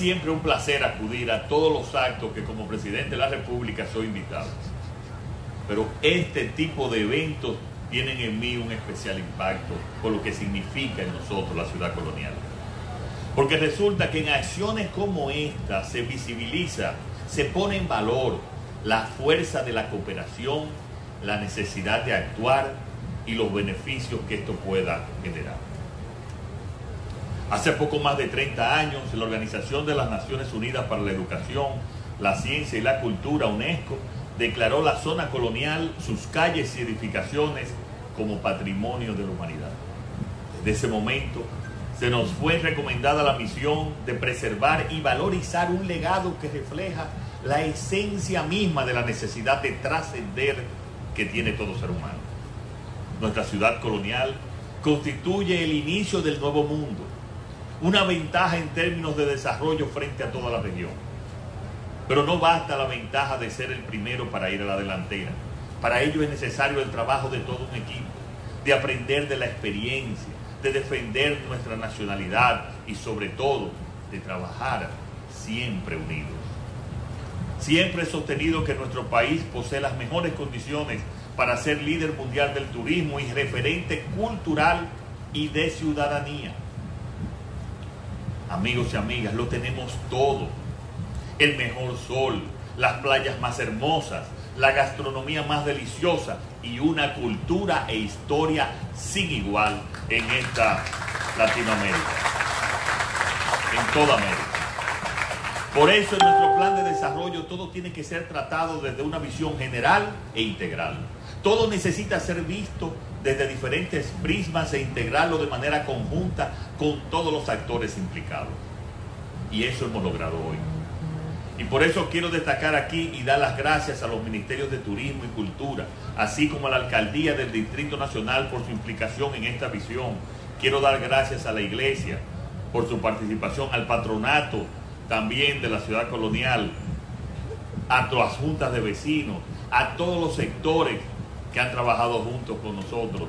Siempre un placer acudir a todos los actos que como presidente de la República soy invitado. Pero este tipo de eventos tienen en mí un especial impacto por lo que significa en nosotros la ciudad colonial. Porque resulta que en acciones como esta se visibiliza, se pone en valor la fuerza de la cooperación, la necesidad de actuar y los beneficios que esto pueda generar. Hace poco más de 30 años, la Organización de las Naciones Unidas para la Educación, la Ciencia y la Cultura, UNESCO, declaró la zona colonial, sus calles y edificaciones como patrimonio de la humanidad. Desde ese momento se nos fue recomendada la misión de preservar y valorizar un legado que refleja la esencia misma de la necesidad de trascender que tiene todo ser humano. Nuestra ciudad colonial constituye el inicio del nuevo mundo, una ventaja en términos de desarrollo frente a toda la región. Pero no basta la ventaja de ser el primero para ir a la delantera. Para ello es necesario el trabajo de todo un equipo, de aprender de la experiencia, de defender nuestra nacionalidad y sobre todo de trabajar siempre unidos. Siempre he sostenido que nuestro país posee las mejores condiciones para ser líder mundial del turismo y referente cultural y de ciudadanía. Amigos y amigas, lo tenemos todo. El mejor sol, las playas más hermosas, la gastronomía más deliciosa y una cultura e historia sin igual en esta Latinoamérica, en toda América. Por eso en nuestro plan de desarrollo todo tiene que ser tratado desde una visión general e integral. Todo necesita ser visto desde diferentes prismas e integrarlo de manera conjunta con todos los actores implicados. Y eso hemos logrado hoy. Y por eso quiero destacar aquí y dar las gracias a los ministerios de Turismo y Cultura, así como a la Alcaldía del Distrito Nacional por su implicación en esta visión. Quiero dar gracias a la Iglesia por su participación, al patronato también de la ciudad colonial, a todas juntas de vecinos, a todos los sectores que han trabajado juntos con nosotros